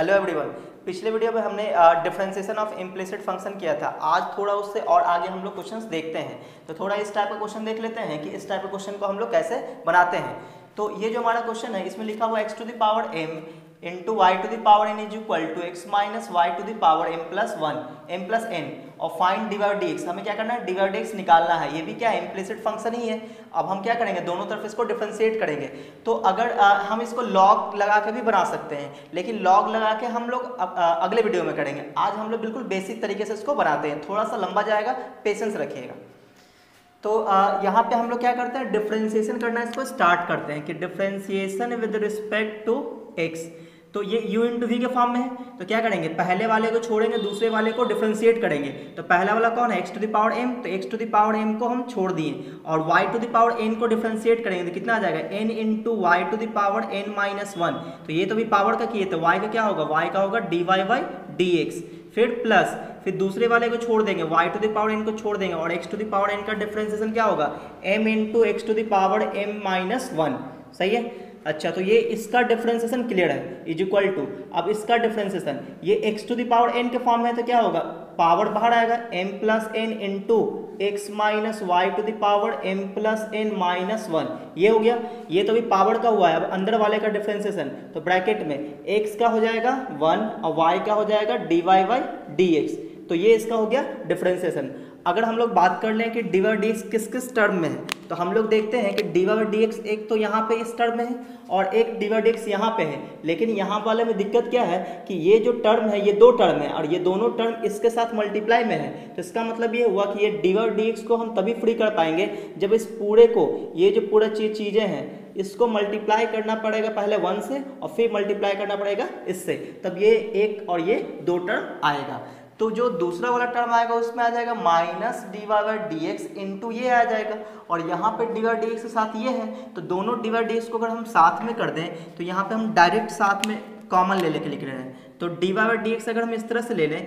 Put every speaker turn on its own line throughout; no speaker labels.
Hello everyone पिछले video में हमने डिफ्रेंसिएशन ऑफ़ इम्प्लिसिट फ़ंक्शन किया था। आज थोड़ा उससे और आगे हम लोग क्वेश्चंस देखते हैं। तो थोड़ा इस टाइप का क्वेश्चन देख लेते हैं कि इस टाइप के क्वेश्चन को हम लोग कैसे बनाते हैं। तो ये जो हमारा क्वेश्चन है, इसमें लिखा हुआ x to the power m into y to the power n is equal to x minus y to the power m plus one m plus n और फाइन डिवाइड डी एक्स हमें क्या करना है? Divide x निकालना है। ये भी क्या है इम्प्लिसिट फ़ंक्शन ही है। अब हम क्या करेंगे? दोनों तरफ़ इसको डिफ्रेंशिएट करेंगे। तो अगर आ, हम इसको लॉग लगा के भी बना सकते हैं लेकिन लॉग लगा के हम लोग अगले वीडियो में करेंगे। आज हम लोग बिल्कुल बेसिक तरीके से इसको बनाते हैं। थोड़ा सा लंबा जाएगा पेशेंस रखिएगा। तो यहाँ पे हम लोग क्या करते हैं? डिफ्रेंसिएशन करना इसको स्टार्ट करते हैं कि differentiation with respect to x तो ये u इंटू वी के फॉर्म में है। तो क्या करेंगे? पहले वाले को छोड़ेंगे, दूसरे वाले को डिफ्रेंशिएट करेंगे। तो पहला वाला कौन है? x to the power m तो x to the power m को हम छोड़ दिए। और y to the power n को डिफ्रेंशिएट करेंगे। तो कितना आ जाएगा? n into y to the power n minus one तो ये तो भी पावर का किए। तो y का क्या होगा? y का होगा d y by d x फिर प्लस फिर दूसरे वाले को छोड़ देंगे। y to the power n को छोड़ देंगे। और x to the power n का डिफ्रेंसिएशन क्या होगा? m into x to the power m minus one सही है? अच्छा तो ये इसका डिफ्रेंसिएशन क्लियर है इज़ इक्वल टू अब इसका डिफ्रेंसिएशन ये x to the power n के फॉर्म में तो क्या होगा? पावर बाहर आएगा, m plus n into x minus y to the power m plus n minus one ये हो गया, ये तो भी पावर का हुआ है, अब अंदर वाले का डिफ्रेंसिएशन तो ब्रैकेट में x का हो जाएगा वन और y का हो जाएगा d y by d x तो ये इसका हो गया डिफ्रेंसिएशन अगर हम लोग बात कर लें कि डी एक्स किस किस टर्म में है तो हम लोग देखते हैं कि डी एक्स एक तो यहाँ पे इस टर्म में है और एक डी एक्स यहाँ पे है। लेकिन यहाँ वाले में दिक्कत क्या है कि ये जो टर्म है, ये दो टर्म है और ये दोनों टर्म इसके साथ मल्टीप्लाई में है। तो इसका मतलब ये हुआ कि ये डी एक्स को हम तभी फ्री कर पाएँगे जब इस पूरे को, ये जो पूरा चीज़ें हैं, इसको मल्टीप्लाई करना पड़ेगा पहले वन से और फिर मल्टीप्लाई करना पड़ेगा इससे। तब ये एक और ये दो टर्म आएगा। तो जो दूसरा वाला टर्म आएगा, उसमें आ जाएगा minus d y d x into ये आ जाएगा। और यहाँ पे डी वाई डी एक्स के साथ ये है तो दोनों डी वाई डी एक्स को अगर हम साथ में कर दें तो यहाँ पे हम डायरेक्ट साथ में कॉमन ले लेके लिख रहे हैं। तो d y by d x अगर हम इस तरह से ले लें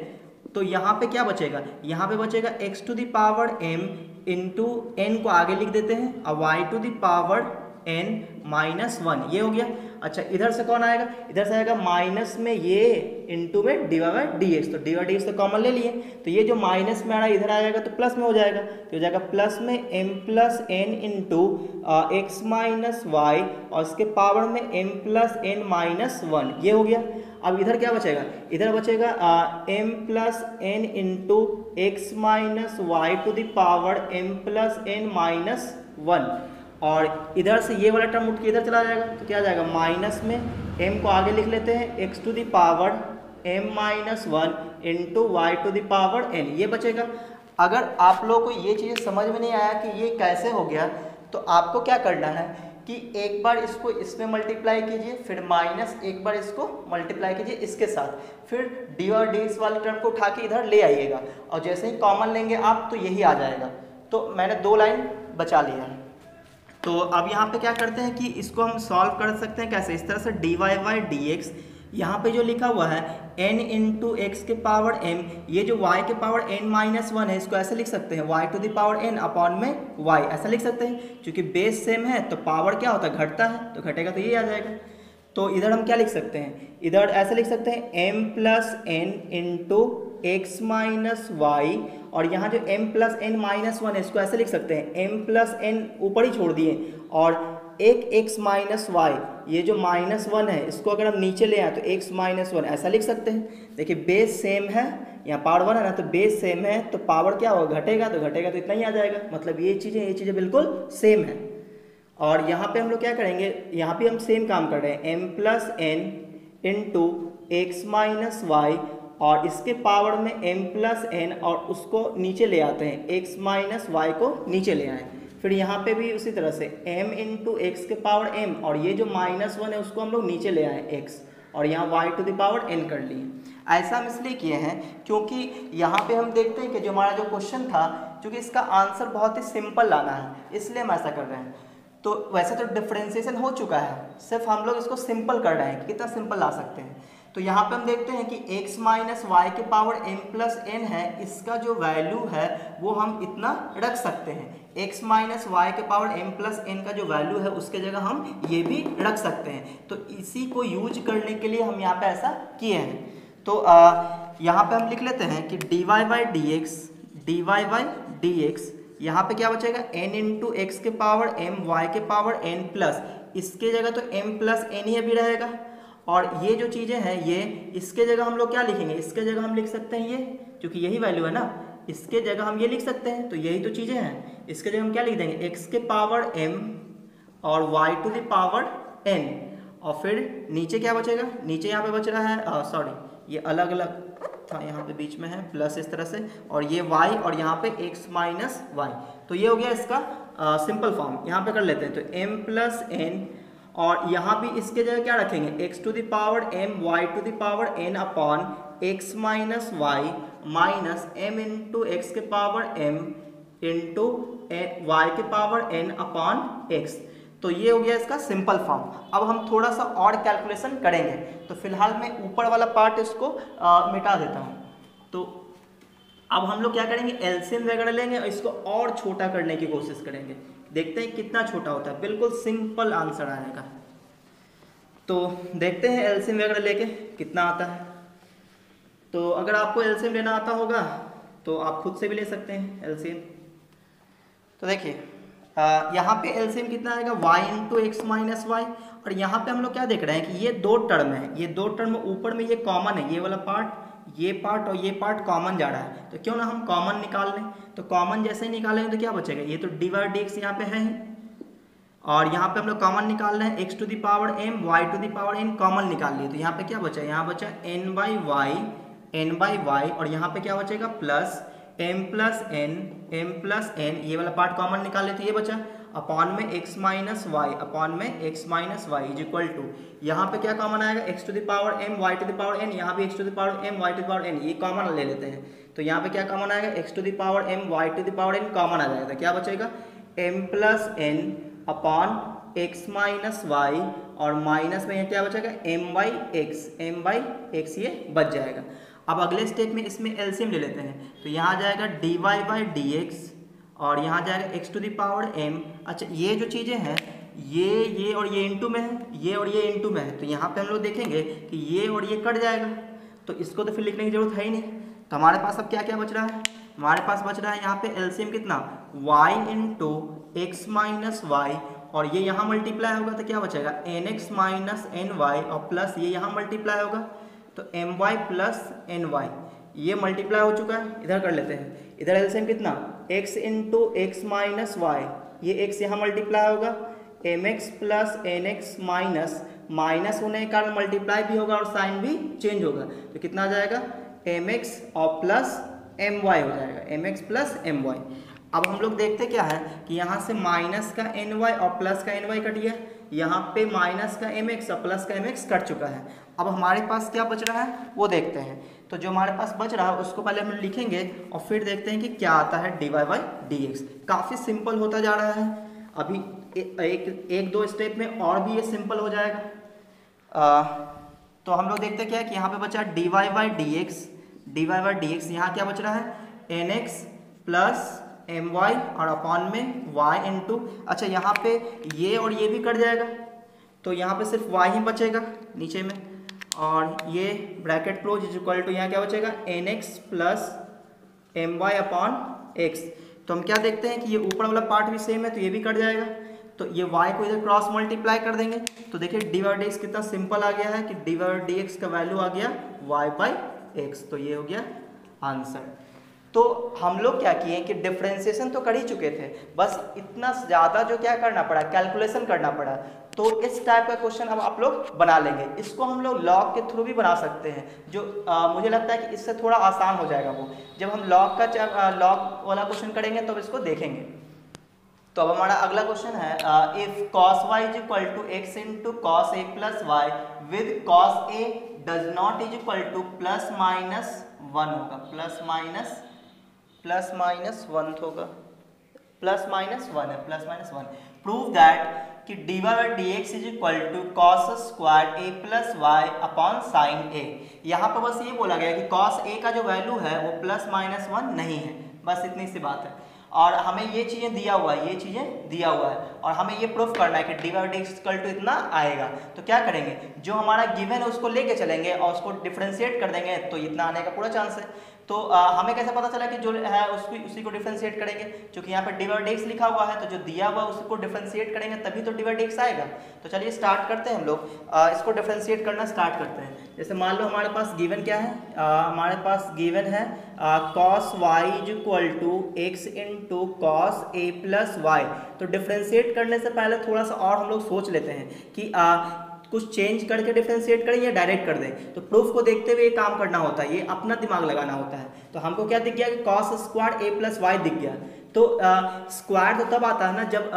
तो यहाँ पे क्या बचेगा? यहाँ पे बचेगा x to the power m into n को आगे लिख देते हैं, और y to the power n minus one ये हो गया। अच्छा इधर से कौन आएगा? इधर से आएगा माइनस में ये इंटू में डी वाई डी एक्स तो डी वाई डी एक्स तो कॉमन ले लिए। तो ये जो माइनस में आ रहा है इधर आ जाएगा तो प्लस में हो जाएगा। तो हो जाएगा प्लस में m plus n into x minus y और इसके पावर में m plus n minus one ये हो गया। अब इधर क्या बचेगा? इधर बचेगा m plus n into x minus y to the power m plus n minus one और इधर से ये वाला टर्म उठ के इधर चला जाएगा तो क्या जाएगा? माइनस में m को आगे लिख लेते हैं, x to the power m minus one into y to the power n, ये बचेगा। अगर आप लोगों को ये चीज़ समझ में नहीं आया कि ये कैसे हो गया तो आपको क्या करना है कि एक बार इसको इसमें मल्टीप्लाई कीजिए, फिर माइनस एक बार इसको मल्टीप्लाई कीजिए इसके साथ। फिर डी और डी वाले टर्म को उठा के इधर ले आइएगा। और जैसे ही कॉमन लेंगे आप तो यही आ जाएगा। तो मैंने दो लाइन बचा लिया है। तो अब यहाँ पे क्या करते हैं कि इसको हम सॉल्व कर सकते हैं कैसे? इस तरह से d y y d x यहाँ पर जो लिखा हुआ है एन इन टू एक्स के पावर एम ये जो y के पावर एन माइनस वन है, इसको ऐसे लिख सकते हैं, y to the power n upon में y, ऐसा लिख सकते हैं। क्योंकि बेस सेम है तो पावर क्या होता है? घटता है तो घटेगा तो ये आ जाएगा। तो इधर हम क्या लिख सकते हैं? इधर ऐसे लिख सकते हैं, m plus n into x minus y और यहाँ जो m plus n minus one है, इसको ऐसे लिख सकते हैं, m प्लस एन ऊपर ही छोड़ दिए, और एक x माइनस वाई ये जो माइनस वन है, इसको अगर हम नीचे ले आए तो x माइनस वन ऐसा लिख सकते हैं। देखिए बेस सेम है, यहाँ पावर वन है ना तो बेस सेम है तो पावर क्या होगा? घटेगा तो घटेगा तो इतना ही आ जाएगा मतलब ये चीज़ें ये चीज़ें बिल्कुल सेम है। और यहाँ पे हम लोग क्या करेंगे? यहाँ पे हम सेम काम कर रहे हैं। m plus n into x minus y और इसके पावर में m प्लस एन और उसको नीचे ले आते हैं। x माइनस वाई को नीचे ले आए। फिर यहाँ पे भी उसी तरह से m इंटू एक्स के पावर m और ये जो माइनस वन है उसको हम लोग नीचे ले आए x और यहाँ y to the power n कर लिए। ऐसा हम इसलिए किए हैं क्योंकि यहाँ पे हम देखते हैं कि जो हमारा जो क्वेश्चन था क्योंकि इसका आंसर बहुत ही सिंपल लाना है, इसलिए हम ऐसा कर रहे हैं। तो वैसे तो डिफ्रेंसिएशन हो चुका है। सिर्फ़ हम लोग इसको सिंपल कर रहे हैं कि कितना सिंपल ला सकते हैं। तो यहाँ पे हम देखते हैं कि x माइनस वाई के पावर m प्लस एन है, इसका जो वैल्यू है, वो हम इतना रख सकते हैं। x माइनस वाई के पावर m प्लस एन का जो वैल्यू है, उसके जगह हम ये भी रख सकते हैं। तो इसी को यूज़ करने के लिए हम यहाँ पे ऐसा किए हैं। तो यहाँ पे हम लिख लेते हैं कि d y d x d y d x यहाँ पे क्या बचेगा? n इंटू एक्स के पावर m y के पावर n प्लस इसके जगह तो m प्लस एन ही अभी रहेगा। और ये जो चीज़ें हैं, ये इसके जगह हम लोग क्या लिखेंगे? इसके जगह हम लिख सकते हैं ये, क्योंकि यही वैल्यू है ना। इसके जगह हम ये लिख सकते हैं तो यही तो चीज़ें हैं। इसके जगह हम क्या लिख देंगे? x के पावर m और y to the power n और फिर नीचे क्या बचेगा? नीचे यहाँ पे बच रहा है सॉरी ये अलग अलग था, यहाँ पे बीच में है प्लस इस तरह से, और ये y और यहाँ पे x माइनस वाई तो ये हो गया इसका सिंपल फॉर्म यहाँ पे कर लेते हैं तो m प्लस एन और यहाँ भी इसके जगह क्या रखेंगे, x to the power m y to the power n upon x minus y minus m into x के पावर m इंटू वाई के पावर n अपॉन एक्स तो ये हो गया इसका सिंपल फॉर्म अब हम थोड़ा सा और कैलकुलेशन करेंगे. तो फ़िलहाल मैं ऊपर वाला पार्ट इसको आ, मिटा देता हूँ. तो अब हम लोग क्या करेंगे? एल्सियम वगैरह लेंगे और इसको और छोटा करने की कोशिश करेंगे. देखते हैं कितना छोटा होता है. बिल्कुल सिंपल आंसर आएगा तो देखते हैं एल्सियम वगैरह लेके कितना आता है. तो अगर आपको एल्सियम लेना आता होगा तो आप खुद से भी ले सकते हैं एल्सियम तो देखिए यहाँ पे एल्सियम कितना आएगा? Y into x minus y और यहाँ पे हम लोग क्या देख रहे हैं कि ये दो टर्म है। ये दो टर्म ऊपर में ये कॉमन है, ये वाला पार्ट ये पार्ट और ये पार्ट कॉमन जा रहा है। तो क्यों ना हम कॉमन निकाल लें? तो कॉमन जैसे ही निकालेंगे तो क्या बचेगा? ये तो डी वाई डी एक्स यहाँ पे है और यहाँ पे हम लोग कॉमन निकाल रहे हैं। X to the power m y to the power n common निकाल लिए। तो यहाँ पे क्या बचा? यहाँ बचा n by y n by y और यहाँ पे क्या बचेगा? Plus m plus n m plus n ये वाला पार्ट कॉमन निकाल लेते ये बचा। अपॉन में x माइनस वाई अपॉन में x minus y is equal to यहाँ पे क्या कॉमन आएगा? x to the power m, y to the power n, यहाँ पे x to the power m, y to the power n, ये common ले लेते हैं। तो यहाँ पे क्या कॉमन आएगा? x to the power m, y to the power n common आ जाएगा। क्या बचेगा? m plus n upon x minus y और माइनस में क्या बचेगा? M by x m by x ये बच जाएगा। अब अगले स्टेप में इसमें एल्सियम ले लेते हैं। तो यहाँ जाएगा d y by d x और यहाँ जाएगा एक्स टू दावर एम अच्छा ये जो चीज़ें हैं, ये ये और ये इंटू में है, ये और ये इंटू में है। तो यहाँ पे हम लोग देखेंगे कि ये और ये कट जाएगा। तो इसको तो फिर लिखने की ज़रूरत है ही नहीं। तो हमारे पास अब क्या क्या बच रहा है? हमारे पास बच रहा है यहाँ पे एलसीएम कितना? y into x minus y और ये यहाँ मल्टीप्लाई होगा तो क्या बचेगा? N x minus n y और प्लस ये यहाँ मल्टीप्लाई होगा। तो m y plus n y ये मल्टीप्लाई हो चुका है, इधर कर लेते हैं। इधर एलसीएम कितना? x into x minus y ये x यहाँ मल्टीप्लाई होगा। M x plus n x minus minus होने के कारण मल्टीप्लाई भी होगा और साइन भी चेंज होगा। तो कितना आ जाएगा? एम एक्स और प्लस एम वाई हो जाएगा। M x plus m y अब हम लोग देखते क्या है कि यहाँ से माइनस का एन वाई और प्लस का एन वाई कट गया। यहाँ पे माइनस का एम एक्स और प्लस का एम एक्स कट चुका है। अब हमारे पास क्या बच रहा है? वो देखते हैं। तो जो हमारे पास बच रहा है उसको पहले हम लिखेंगे और फिर देखते हैं कि क्या आता है d y by d x काफ़ी सिंपल होता जा रहा है। अभी ए, एक एक दो स्टेप में और भी ये सिंपल हो जाएगा। आ, तो हम लोग देखते क्या है कि यहाँ पे बचा d y by d x d y by d x यहाँ क्या बच रहा है? N x plus m y और अपॉन में वाई इन टू अच्छा यहाँ पे ये और ये भी कट जाएगा। तो यहाँ पे सिर्फ़ वाई ही बचेगा नीचे में। और ये bracket close is equal to यहाँ क्या बचेगा? N x plus m y upon x तो हम क्या देखते हैं कि ये ऊपर वाला पार्ट भी सेम है तो ये भी कट जाएगा। तो ये y को इधर क्रॉस मल्टीप्लाई कर देंगे। तो देखिए डी वाई डी एक्स कितना सिंपल आ गया है कि डी वाई डी एक्स का वैल्यू आ गया y बाई एक्स तो ये हो गया आंसर तो हम लोग क्या किए कि डिफ्रेंसिएशन तो कर ही चुके थे बस इतना ज़्यादा जो क्या करना पड़ा कैलकुलेशन करना पड़ा। तो इस टाइप का क्वेश्चन अब आप लोग बना लेंगे। इसको हम लोग लॉग के थ्रू भी बना सकते हैं जो आ, मुझे लगता है कि इससे थोड़ा आसान हो जाएगा वो। जब हम लॉग का लॉग वाला क्वेश्चन करेंगे तो इसको देखेंगे। तो अब हमारा अगला क्वेश्चन है if cos y is equal to x into cos a plus y with cos a does not is equal to plus minus one होगा। Plus minus plus minus one होगा। प्लस माइनस वन है plus minus one prove that कि d y by d x is equal to cos square a plus y upon sine a यहाँ पर बस ये बोला गया कि कॉस ए का जो वैल्यू है, वो प्लस माइनस वन नहीं है। बस इतनी सी बात है। और हमें ये चीज़ें दिया हुआ है, ये चीज़ें दिया हुआ है। और हमें ये प्रूफ करना है कि d y d equal to इतना आएगा। तो क्या करेंगे? जो हमारा गिवन है, उसको लेके चलेंगे और उसको डिफ्रेंशिएट कर देंगे तो इतना आने का पूरा चांस है। तो आ, हमें कैसे पता चला कि जो है उसको उसी को डिफ्रेंशिएट करेंगे? क्योंकि यहाँ पर डिवाइडेक्स लिखा हुआ है तो जो दिया हुआ है उसको डिफ्रेंशिएट करेंगे तभी तो डिवाइडेक्स आएगा। तो चलिए स्टार्ट करते हैं हम लोग। इसको डिफ्रेंशिएट करना स्टार्ट करते हैं। जैसे मान लो हमारे पास गिवन क्या है? आ, हमारे पास गिवन है cos y is equal to x into cos a plus y तो डिफ्रेंशिएट करने से पहले थोड़ा सा और हम लोग सोच लेते हैं कि आ, कुछ चेंज करके डिफ्रेंशिएट करें या डायरेक्ट कर दें। तो प्रूफ को देखते हुए ये काम करना होता है, ये अपना दिमाग लगाना होता है। तो हमको क्या दिख गया कि cos squared a plus y दिख गया। तो स्क्वाड तो तब आता है ना जब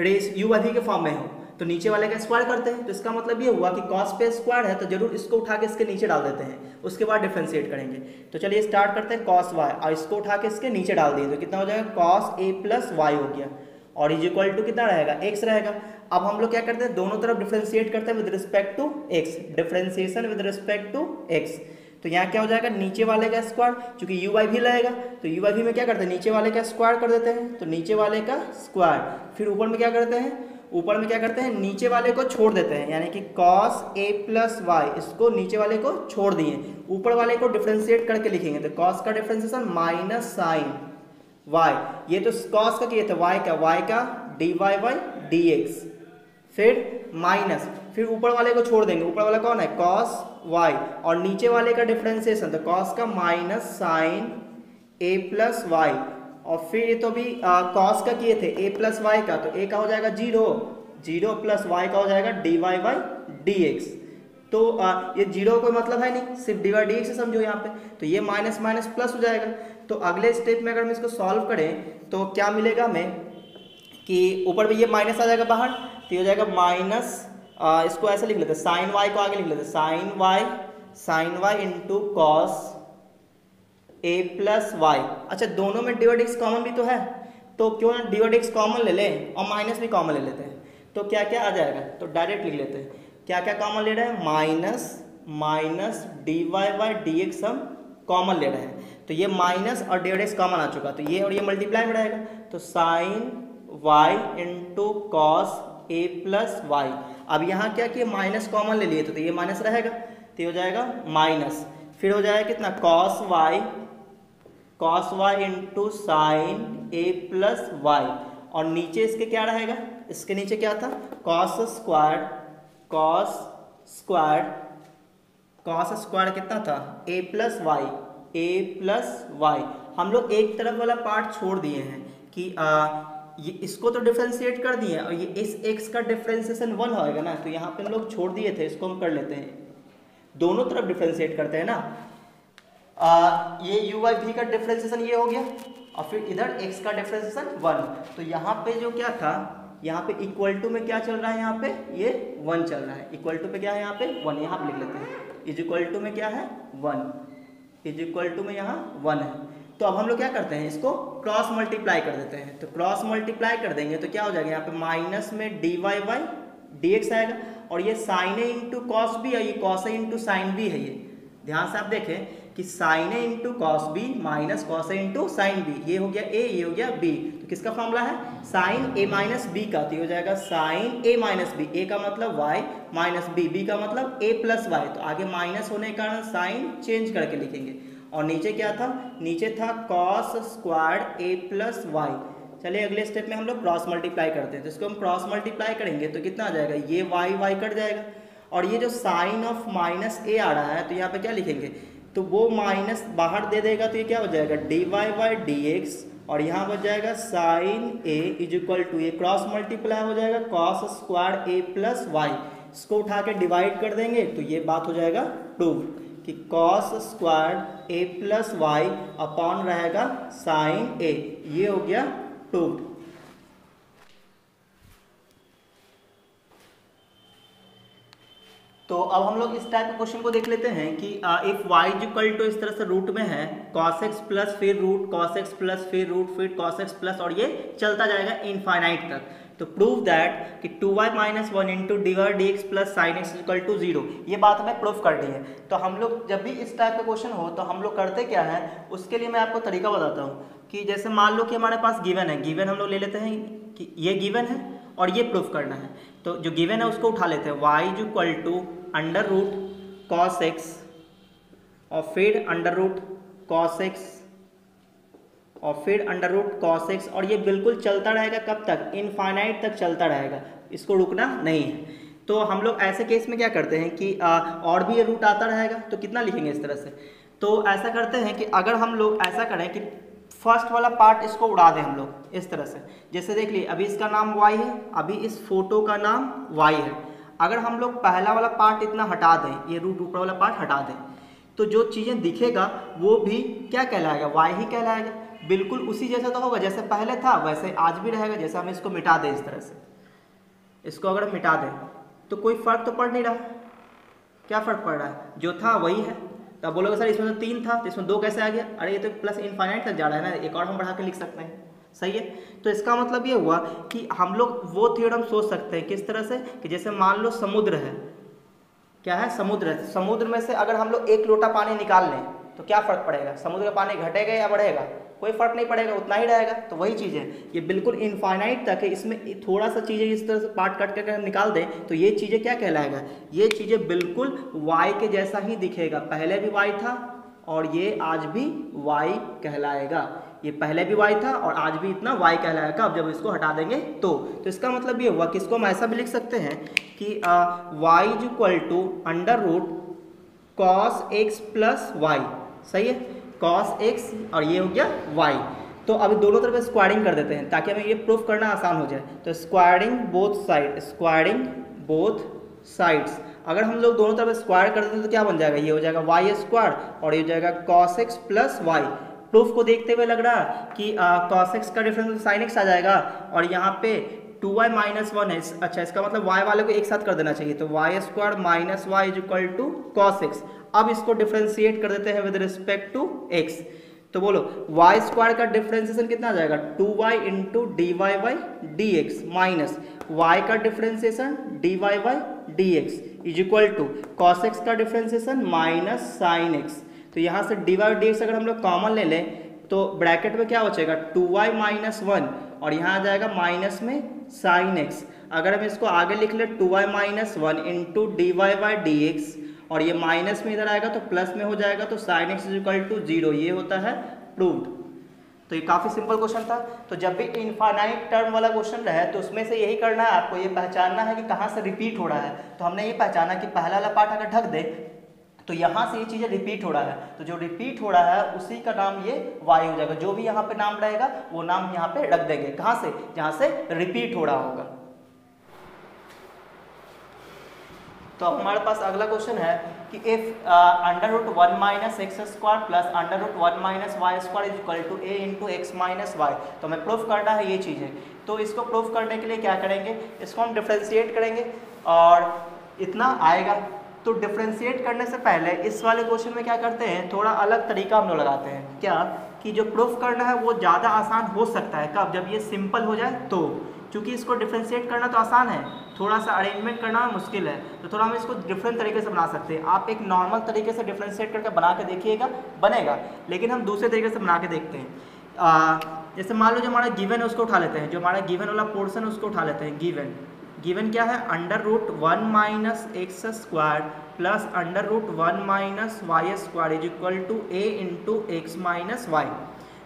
रेस यू अधिक के फॉर्म में हो। तो नीचे वाले का स्क्वायर करते हैं? तो इसका मतलब ये हुआ कि कॉस पे स्क्वायर है तो ज़रूर इसको उठा के इसके नीचे डाल देते हैं। उसके बाद डिफ्रेंशिएट करेंगे। तो चलिए स्टार्ट करते हैं कॉस वाई और इसको उठा के इसके नीचे डाल दिए। तो कितना हो जाएगा? कॉस ए प्लस वाई हो गया। और इज़ इक्वल टू कितना रहेगा? एक्स रहेगा। अब हम लोग क्या करते हैं? दोनों तरफ़ डिफ्रेंशिएट करते हैं with respect to x differentiation with respect to x तो यहाँ क्या हो जाएगा? नीचे वाले का स्क्वायर क्योंकि यू वाई भी रहेगा तो यू वाई भी में क्या करते हैं? नीचे वाले का स्क्वायर कर देते हैं। तो नीचे वाले का स्क्वायर फिर ऊपर में क्या करते हैं? ऊपर में क्या करते हैं? नीचे वाले को छोड़ देते हैं। यानी कि cos a प्लस वाई इसको नीचे वाले को छोड़ दिए। ऊपर वाले को डिफ्रेंशिएट करके लिखेंगे। तो cos का डिफ्रेंशिएशन माइनस साइन y. ये तो cos का किए थे y का y का dy बाई डी एक्स फिर माइनस फिर ऊपर वाले को छोड़ देंगे। ऊपर वाला कौन है? cos y. और नीचे वाले का डिफ्रेंसिएशन तो cos का minus sine a plus y और फिर ये तो भी कॉस का किए थे a प्लस वाई का तो a का हो जाएगा ज़ीरो ज़ीरो प्लस वाई का हो जाएगा d y by d x तो आ, ये ज़ीरो कोई मतलब है नहीं सिर्फ़ डी वाई डी एक्स समझो यहाँ पे। तो ये माइनस माइनस प्लस हो जाएगा। तो अगले स्टेप में अगर हम इसको सॉल्व करें तो क्या मिलेगा हमें? कि ऊपर भी ये माइनस आ जाएगा बाहर तो ये हो जाएगा माइनस इसको ऐसे लिख लेते हैं साइन वाई को आगे लिख लेते हैं sine y sine y into cos a plus y अच्छा दोनों में डिवाइड कॉमन भी तो है तो क्यों ना डिवाइड कॉमन ले लें और माइनस भी कॉमन ले लेते हैं। तो क्या क्या आ जाएगा? तो डायरेक्ट लिख लेते हैं। क्या क्या कॉमन ले रहे हैं? Minus minus d y by d x हम कॉमन ले रहे हैं। तो ये माइनस और डी एक्स कॉमन आ चुका। तो ये और ये मल्टीप्लाई में रहेगा। तो sine y into cos a plus y. अब यहाँ क्या किया? माइनस कॉमन ले लिए तो, तो ये माइनस रहेगा। तो ये हो जाएगा माइनस। फिर हो जाएगा कितना? Cos y cos y into sine a plus y. और नीचे इसके क्या रहेगा? इसके नीचे क्या था? Cos square cos square cos square कितना था? A plus y a plus y हम लोग एक तरफ़ वाला पार्ट छोड़ दिए हैं कि आ, ये इसको तो डिफ्रेंशिएट कर दिए और ये इस एक्स का डिफ्रेंसिएशन वन होएगा ना? तो यहाँ पे हम लोग छोड़ दिए थे इसको हम कर लेते हैं। दोनों तरफ़ डिफ्रेंशिएट करते हैं ना? आ, ये यू वाई भी का डिफ्रेंसिएशन ये हो गया और फिर इधर एक्स का डिफ्रेंसिएशन वन तो यहाँ पे जो क्या था? यहाँ पे इक्वल टू में क्या चल रहा है यहाँ पे? ये वन चल रहा है। इक्वल टू पे क्या है यहाँ पे? वन यहाँ पे लिख लेते हैं। इज़ इक्वल टू में क्या है? वन। इज़ इक्वल टू में यहाँ वन है। तो अब हम लोग क्या करते हैं? इसको क्रॉस मल्टीप्लाई कर देते हैं। तो क्रॉस मल्टीप्लाई कर देंगे तो क्या हो जाएगा? यहाँ पे माइनस में d y by d x आएगा। और ये साइन ए इंटू कॉस भी है, ये कॉस ए इंटू साइन भी है ये। ध्यान से आप देखें कि sine a into cos b minus cos a into sine b ये हो गया ए ये हो गया बी तो किसका फॉर्मूला है? साइन ए माइनस बी का। तो हो जाएगा sine a minus b a का मतलब वाई माइनस बी बी का मतलब ए प्लस वाई तो आगे माइनस होने के कारण साइन चेंज करके लिखेंगे। और नीचे क्या था? नीचे था cos squared a plus y चलिए अगले स्टेप में हम लोग क्रॉस मल्टीप्लाई करते हैं। तो इसको हम क्रॉस मल्टीप्लाई करेंगे तो कितना आ जाएगा? ये वाई वाई कट जाएगा। और ये जो साइन ऑफ़ माइनस ए आ रहा है तो यहाँ पे क्या लिखेंगे? तो वो माइनस बाहर दे देगा तो ये क्या हो जाएगा? D y by d x और यहाँ बच जाएगा sine a is equal to a cross multiply हो जाएगा cos square a plus y इसको उठा के डिवाइड कर देंगे तो ये बात हो जाएगा प्रूव कि cos square a plus y upon रहेगा साइन ए ये हो गया प्रूव्ड तो अब हम लोग इस टाइप के क्वेश्चन को देख लेते हैं कि इफ़ वाई इक्वल टू इस तरह से रूट में है कॉस एक्स प्लस फिर रूट कॉस एक्स प्लस फिर रूट फिर कॉस एक्स प्लस और ये चलता जाएगा इनफाइनाइट तक। तो प्रूव दैट कि two y minus one into d d x plus sine x equal to zero ये बात हमें प्रूफ करनी है। तो हम लोग जब भी इस टाइप का क्वेश्चन हो तो हम लोग करते क्या है, उसके लिए मैं आपको तरीका बताता हूँ कि जैसे मान लो कि हमारे पास गिवन है। गिवन हम लोग ले लेते हैं कि ये गिवन है और ये प्रूफ करना है। तो जो गिवन है उसको उठा लेते हैं। Y is equal to under root cos x और फिर अंडर रूट कॉस एक्स और फिर अंडर रूट कॉस एक्स और ये बिल्कुल चलता रहेगा कब तक? इनफाइनाइट तक चलता रहेगा। इसको रुकना नहीं है। तो हम लोग ऐसे केस में क्या करते हैं कि आ, और भी ये रूट आता रहेगा तो कितना लिखेंगे इस तरह से? तो ऐसा करते हैं कि अगर हम लोग ऐसा करें कि फ़र्स्ट वाला पार्ट इसको उड़ा दें हम लोग, इस तरह से। जैसे देख लिए अभी इसका नाम वाई है, अभी इस फ़ोटो का नाम वाई है। अगर हम लोग पहला वाला पार्ट इतना हटा दें, ये रूट ऊपर वाला पार्ट हटा दें तो जो चीज़ें दिखेगा, वो भी क्या कहलाएगा? वाई ही कहलाएगा। बिल्कुल उसी जैसा तो होगा, जैसे पहले था, वैसे आज भी रहेगा, जैसे हम इसको मिटा दें इस तरह से। इसको अगर मिटा दें तो कोई फ़र्क तो पड़ नहीं रहा। क्या फ़र्क पड़ रहा है? जो था वही है। तो आप बोलोगे, सर, इसमें तो तीन था तो इसमें दो कैसे आ गया? अरे, ये तो प्लस इनफाइनाइट तक जा रहा है ना, एक और हम बढ़ा के लिख सकते हैं। सही है? तो इसका मतलब ये हुआ कि हम लोग वो थियोरम सोच सकते हैं, किस तरह से? कि जैसे मान लो समुद्र है। क्या है? समुद्र है। समुद्र में से अगर हम लोग एक लोटा पानी निकाल लें तो क्या फ़र्क पड़ेगा? समुद्र का पानी घटेगा या बढ़ेगा? कोई फ़र्क नहीं पड़ेगा, उतना ही रहेगा। तो वही चीज़ है। ये बिल्कुल इनफाइनाइट तक है। इसमें थोड़ा सा चीज़ें इस तरह से पार्ट कट करके हम निकाल दें तो ये चीज़ें क्या कहलाएगा? ये चीज़ें बिल्कुल वाई के जैसा ही दिखेगा। पहले भी वाई था और ये आज भी वाई कहलाएगा। ये पहले भी वाई था और आज भी इतना वाई कहलाएगा। अब जब इसको हटा देंगे तो तो इसका मतलब ये हुआ कि इसको हम ऐसा भी लिख सकते हैं कि y is equal to under root cos x plus y सही है? कॉस एक्स और ये हो गया वाई तो अभी दोनों तरफ़ स्क्वायरिंग कर देते हैं ताकि हमें ये प्रूफ करना आसान हो जाए। तो squaring both side squaring both sides अगर हम लोग दोनों तरफ़ स्क्वायर कर देते हैं तो क्या बन जाएगा? ये हो जाएगा वाई स्क्वायर और ये हो जाएगा cos x plus y proof को देखते हुए लग रहा कि कॉस एक्स का डिफरेंस साइन एक्स आ जाएगा और यहाँ पे टू वाई माइनस वन है। अच्छा इसका मतलब वाई वाले को एक साथ कर देना चाहिए। तो y square minus y is equal to cos x अब इसको डिफ्रेंशिएट कर देते हैं विद रिस्पेक्ट टू एक्स तो बोलो वाई स्क्वायर का डिफ्रेंसिएशन कितना आ जाएगा? Two y into d y by d x minus y का differentiation d y by d x is equal to cos x का डिफ्रेंसिएशन माइनस साइन एक्स तो यहाँ से डी वाई डी एक्स अगर हम लोग कॉमन ले लें तो ब्रैकेट में क्या हो जाएगा टू वाई माइनस वन और यहाँ आ जाएगा माइनस में साइन एक्स अगर हम इसको आगे लिख ले two y minus one into d y by d x और ये माइनस में इधर आएगा तो प्लस में हो जाएगा तो sine x equal to zero ये होता है प्रूव्ड तो ये काफ़ी सिंपल क्वेश्चन था। तो जब भी इनफाइनाइट टर्म वाला क्वेश्चन रहे तो उसमें से यही करना है, आपको ये पहचानना है कि कहाँ से रिपीट हो रहा है। तो हमने ये पहचाना कि पहला वाला पार्ट अगर ढक दे तो यहाँ से ये चीज़ें रिपीट हो रहा है। तो जो रिपीट हो रहा है, उसी का नाम ये वाई हो जाएगा। जो भी यहाँ पे नाम रहेगा, वो नाम यहाँ पे रख देंगे। कहाँ से? जहाँ से रिपीट हो रहा होगा। तो अब हमारे पास अगला क्वेश्चन है कि if under root one minus x square plus under root one minus y square is equal to a into x minus y तो हमें प्रूफ करना है ये चीज़ें। तो इसको प्रूफ करने के लिए क्या करेंगे? इसको हम डिफ्रेंशिएट करेंगे और इतना आएगा। तो डिफ्रेंशिएट करने से पहले इस वाले क्वेश्चन में क्या करते हैं? थोड़ा अलग तरीका हम लोग लगाते हैं। क्या? कि जो प्रूफ करना है वो ज़्यादा आसान हो सकता है। कब? जब ये सिंपल हो जाए तो। क्योंकि इसको डिफ्रेंशिएट करना तो आसान है। थोड़ा सा अरेंजमेंट करना मुश्किल है। तो थोड़ा हम इसको डिफरेंट तरीके से बना सकते हैं। आप एक नॉर्मल तरीके से डिफ्रेंशिएट करके बना के देखिएगा बनेगा। लेकिन हम दूसरे तरीके से बना के देखते हैं। आ, जैसे मान लो जो हमारा गिवन है उसको उठा लेते हैं। जो हमारा गिवन वाला पोर्सन है उसको उठा लेते हैं। गिवन गिवन क्या है? Under root one minus x square plus under root one minus y square is equal to a into x minus y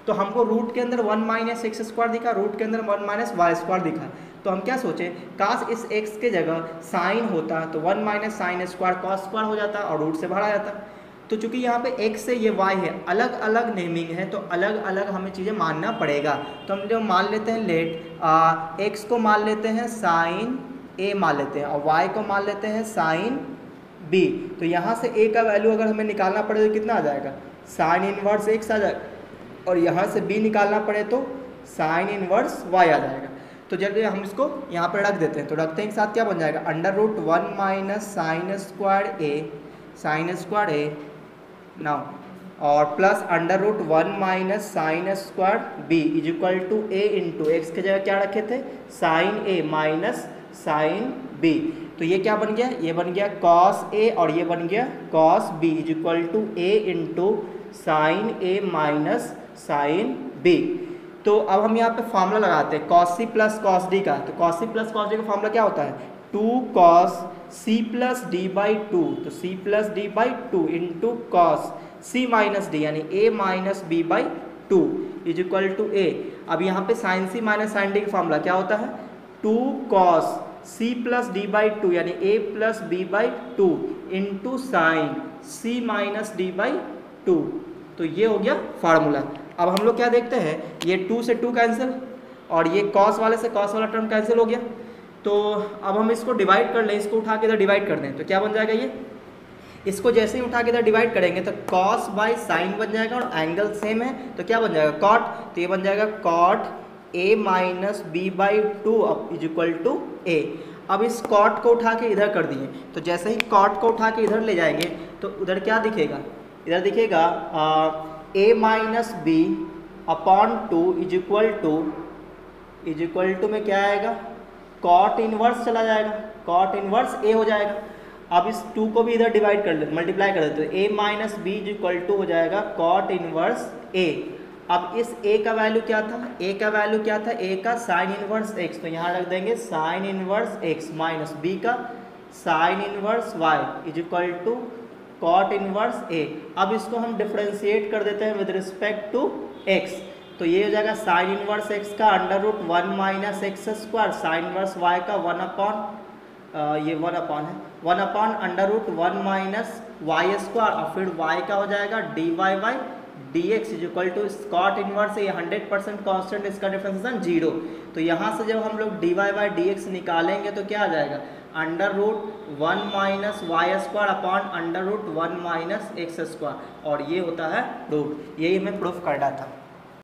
तो हमको रूट के अंदर वन माइनस एक्स स्क्वायर दिखा रूट के अंदर वन माइनस वाई स्क्वायर दिखा। तो हम क्या सोचें काश इस एक्स के जगह साइन होता तो one minus sine square cos square हो जाता और रूट से आ जाता। तो चूँकि यहाँ पे एक्स से ये वाई है अलग अलग नेमिंग है तो अलग अलग हमें चीज़ें मानना पड़ेगा। तो हम जो मान लेते हैं लेट एक्स को मान लेते हैं साइन ए मान लेते हैं और वाई को मान लेते हैं साइन बी तो यहाँ से ए का वैल्यू अगर हमें निकालना पड़े तो कितना आ जाएगा? साइन इनवर्स एक्स आ जाएगा। और यहाँ से बी निकालना पड़े तो साइन इनवर्स वाई आ जाएगा। तो जब हम इसको यहाँ पर रख देते हैं तो रखते हैं साथ क्या बन जाएगा? Under root one minus sine square a sine square a now और plus under root one minus sine square b is equal to a into x की जगह क्या रखे थे? Sine a minus sine b तो ये क्या बन गया? ये बन गया कॉस ए और ये बन गया cos b is equal to a into sine a minus sine b तो अब हम यहाँ पे फॉर्मूला लगाते हैं cos c plus cos d का। तो cos c plus cos d का फॉर्मूला क्या होता है? Two cos c plus d by two तो c plus d by two into cos c minus d यानी a minus b by two is equal to a अब यहाँ पे sine c minus sine d का formula क्या होता है? Two cos c plus d by two यानी a plus b by two into sine c minus d by two तो ये हो गया फार्मूला अब हम लोग क्या देखते हैं? ये टू से टू कैंसिल और ये कॉस वाले से कॉस वाला टर्म कैंसिल हो गया। तो अब हम इसको डिवाइड कर लें, इसको उठा के इधर डिवाइड कर दें। तो क्या बन जाएगा ये? इसको जैसे ही उठा के इधर डिवाइड करेंगे तो कॉस बाई साइन बन जाएगा और एंगल सेम है। तो क्या बन जाएगा? कॉट तो ये बन जाएगा cot a minus b by two अब इज़ इक्वल टू ए अब इस कॉट को उठा के इधर कर दिए। तो जैसे ही कॉट को उठा के इधर ले जाएँगे तो उधर क्या दिखेगा? इधर दिखेगा a minus b upon two is equal to is equal to में क्या आएगा? कॉट इनवर्स चला जाएगा। कॉट इनवर्स ए हो जाएगा। अब इस टू को भी इधर डिवाइड कर लेते मल्टीप्लाई कर देते तो a minus b is equal to हो जाएगा कॉट इनवर्स ए अब इस ए का वैल्यू क्या था? ए का वैल्यू क्या था? ए का साइन इनवर्स एक्स तो यहाँ रख देंगे sine inverse x minus b का sine inverse y is equal to cot inverse a अब इसको हम डिफ्रेंशिएट कर देते हैं विद रिस्पेक्ट टू एक्स तो ये हो जाएगा साइन इनवर्स एक्स का under root one minus x square sine inverse y का वन अपॉन ये वन अपॉन है. One upon under root one minus y square और फिर वाई का हो जाएगा d y by d x is equal to cot inverse ये hundred percent constant इसका डिफ्रेंसिएशन ज़ीरो तो यहाँ से जब हम लोग d y by d x निकालेंगे तो क्या आ जाएगा? Under root one minus y square upon under root one minus x square. और ये होता है रूट। यही हमें प्रूफ करना था।